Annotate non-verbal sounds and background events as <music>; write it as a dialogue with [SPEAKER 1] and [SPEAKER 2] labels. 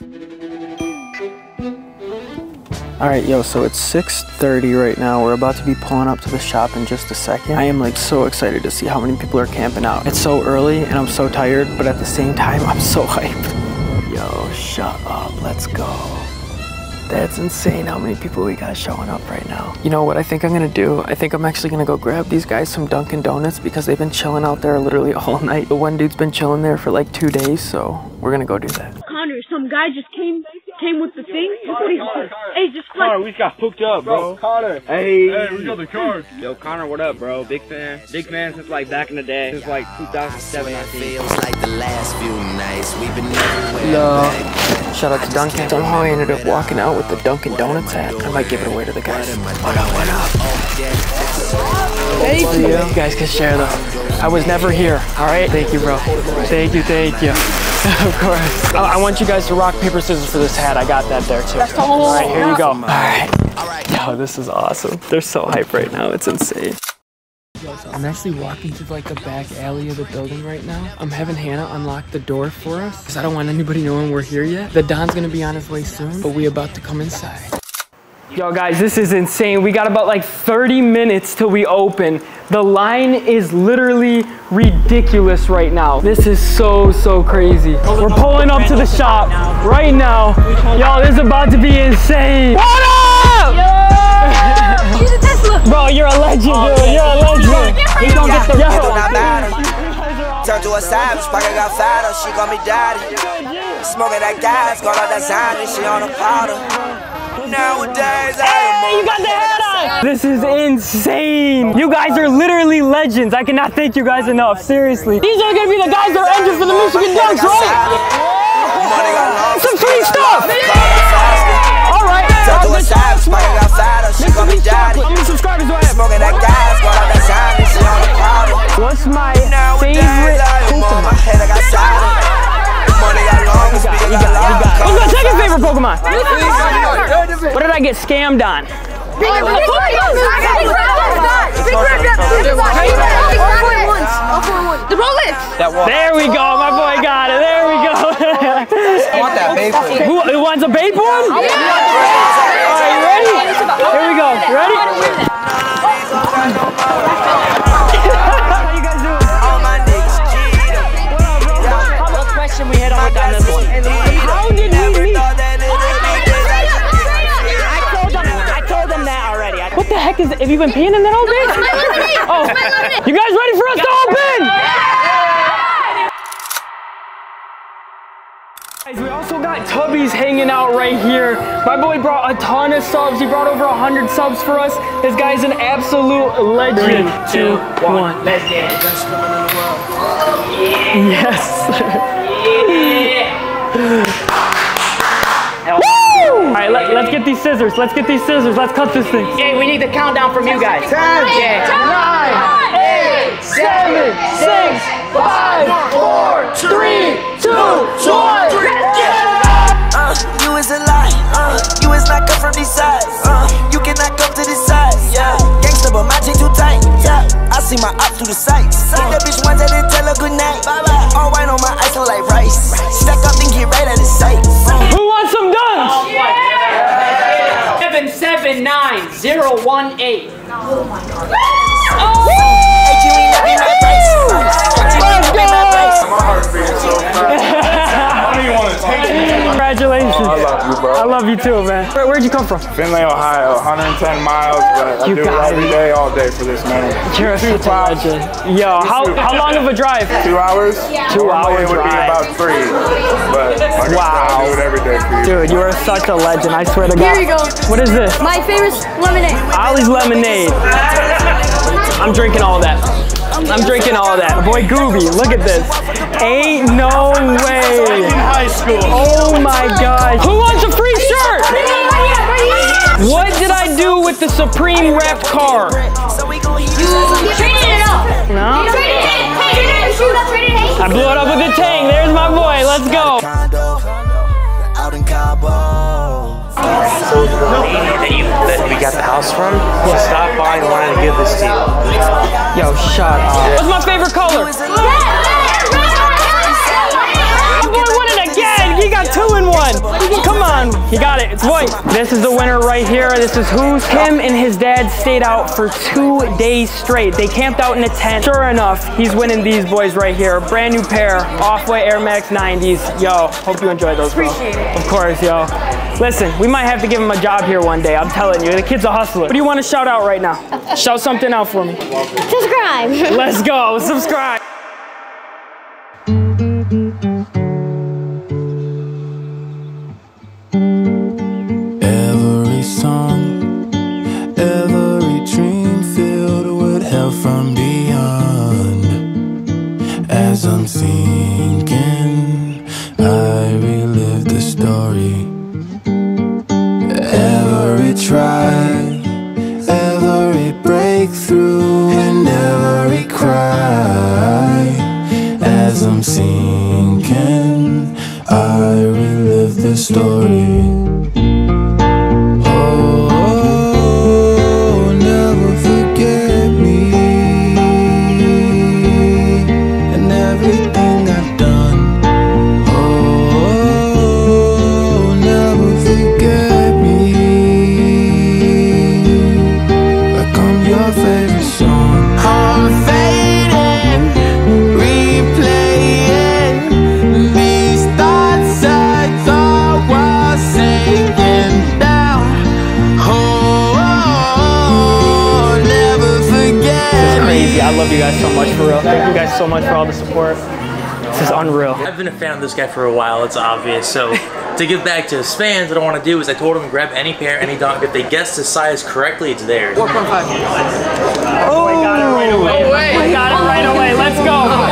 [SPEAKER 1] All right, yo, so it's 6.30 right now. We're about to be pulling up to the shop in just a second. I am like so excited to see how many people are camping out. It's so early and I'm so tired, but at the same time, I'm so <laughs> hyped. Yo, shut up, let's go. That's insane how many people we got showing up right now. You know what I think I'm gonna do? I think I'm actually gonna go grab these guys some Dunkin' Donuts because they've been chilling out there literally <laughs> all night. The one dude's been chilling there for like two days, so we're gonna go do that.
[SPEAKER 2] Connor, some guy just came came with the thing. Look what he said. Hey, just
[SPEAKER 3] Connor,
[SPEAKER 2] like
[SPEAKER 3] we got hooked up, bro.
[SPEAKER 4] Connor.
[SPEAKER 3] Hey.
[SPEAKER 4] Hey, we got the cards.
[SPEAKER 3] Yo, Connor, what up, bro? Big fan. Big fan since like back in the day. Since like 2007, I think.
[SPEAKER 5] Feels like the last few nights we've been everywhere.
[SPEAKER 1] Yo, shout out to Dunkin'. Somehow I ended up walking out with the Dunkin' Donuts hat. I might give it away to the guys. What up, what up? Thank you. You guys can share though. I was never here, all right? Thank you, bro. Thank you, thank you. <laughs> of course. I, I want you guys to rock, paper, scissors for this hat. I got that there too. All right, here you go. All right. All right. Yo, this is awesome. They're so hype right now. It's insane. I'm actually walking through like the back alley of the building right now. I'm having Hannah unlock the door for us because I don't want anybody knowing we're here yet. The Don's gonna be on his way soon, but we about to come inside. Yo guys, this is insane. We got about like 30 minutes till we open. The line is literally ridiculous right now. This is so, so crazy. We're pulling up to the shop right now. Yo, this is about to be insane. What up? <laughs> Bro, you're a legend, dude. You're a legend. He's gonna get the
[SPEAKER 5] Yo. Not. Turn to a savage, pocket got fatter, she call me daddy. Smoking that gas, got all that Xanny, she on a powder. Nowadays, I am
[SPEAKER 1] You got the hat on! This is insane! You guys are literally legends. I cannot thank you guys enough. Seriously. These are gonna be the guys that are entered for the Michigan Ducks, right?
[SPEAKER 5] Money got long,
[SPEAKER 1] Some free stuff! Alright.
[SPEAKER 5] Turn to a savage, pocket got fatter, she call me daddy.
[SPEAKER 1] How many subscribers do I have?
[SPEAKER 5] Smoking that gas, got all that Xanny, she on a powder.
[SPEAKER 1] What's my
[SPEAKER 5] Nowadays,
[SPEAKER 1] favorite
[SPEAKER 5] long,
[SPEAKER 1] You
[SPEAKER 5] got
[SPEAKER 1] got, you
[SPEAKER 5] long.
[SPEAKER 1] got. What's my second favorite Pokemon? What did I get scammed on?
[SPEAKER 2] the Rolex.
[SPEAKER 1] There we go, my boy got it. There we go. <laughs>
[SPEAKER 4] I want that <laughs> paper.
[SPEAKER 1] who, who wants a vape one? All I- What the is? Have you been peeing in that all day? Oh, you guys ready for us to open? Guys, we also got Tubby's hanging out right here. My boy brought a ton of subs. He brought over 100 subs for us. This guy's an absolute legend. Three, two, one. Let's get it. Yes. Woo! All right, let, let's get these scissors. Let's get these scissors. Let's cut this thing.
[SPEAKER 6] Hey, we need the countdown from you guys.
[SPEAKER 1] Ten,
[SPEAKER 6] Yeah.
[SPEAKER 1] nine, eight, seven, six, five, four, three, two, one.
[SPEAKER 5] Uh, you is a lie. Uh, you is not come from these sides. Uh, you cannot come to this side. Yeah, gangsta, but my chain too tight. Yeah, I see my op through the sights. Hit that bitch once, I didn't tell her good night. Bye bye.
[SPEAKER 6] One eight.
[SPEAKER 5] Hey, G, we not in that price. Hey, G, we not in that price.
[SPEAKER 4] My heart beating so fast. I don't even want to take it.
[SPEAKER 1] Congratulations.
[SPEAKER 4] I love you, bro.
[SPEAKER 1] I love you too, man. Where, where'd you come from?
[SPEAKER 4] Findlay, Ohio, 110 miles, but I do it
[SPEAKER 1] got
[SPEAKER 4] every
[SPEAKER 1] it.
[SPEAKER 4] day, all day for this, man.
[SPEAKER 1] You're
[SPEAKER 4] Two
[SPEAKER 1] such a legend. Yo, how, how long of a drive?
[SPEAKER 4] Two hours?
[SPEAKER 1] Two
[SPEAKER 4] Normally
[SPEAKER 1] hour
[SPEAKER 4] it would be about three, but like
[SPEAKER 1] Wow.
[SPEAKER 4] I do it every day for you.
[SPEAKER 1] Dude, you are such a legend. I swear to God.
[SPEAKER 2] Here you go.
[SPEAKER 1] What is this?
[SPEAKER 2] My favorite lemonade.
[SPEAKER 1] Ollie's lemonade. I'm drinking all of that. I'm drinking all of that. Boy Gooby, look at this. Ain't no way.
[SPEAKER 4] In high school.
[SPEAKER 1] Oh my gosh. Who wants a free shirt? What did I do with the Supreme Rep car?
[SPEAKER 5] So we gon' use
[SPEAKER 2] You traded it up.
[SPEAKER 1] No?
[SPEAKER 2] You traded it. Hey, you didn't shoot up traded it.
[SPEAKER 1] I blew it up with the Tang. There's my boy. Let's go.
[SPEAKER 7] House from. She stopped by and wanted to give this to you.
[SPEAKER 1] Yo, shut up. What's my favorite color? He got it. It's white. This is the winner right here. This is who's him and his dad stayed out for two days straight. They camped out in a tent. Sure enough, he's winning these boys right here. A brand new pair, Off-White Air Max 90s. Yo, hope you enjoy those, bro.
[SPEAKER 2] Appreciate it.
[SPEAKER 1] Of course, yo. Listen, we might have to give him a job here one day. I'm telling you, the kid's a hustler. What do you want to shout out right now? Shout something out for me.
[SPEAKER 8] Subscribe.
[SPEAKER 1] Let's go. Subscribe.
[SPEAKER 9] Sinking, I relive the story. Every try, every breakthrough, and every cry. As I'm sinking, I relive the story.
[SPEAKER 1] Crazy. I love you guys so much for real. Thank you guys so much for all the support. This is unreal.
[SPEAKER 7] I've been a fan of this guy for a while, it's obvious. So to give back to his fans, what I want to do is I told him to grab any pair, any dog. If they guess the size correctly, it's theirs. 4.5.
[SPEAKER 1] Oh, we got it right away. We got it right away. Let's go.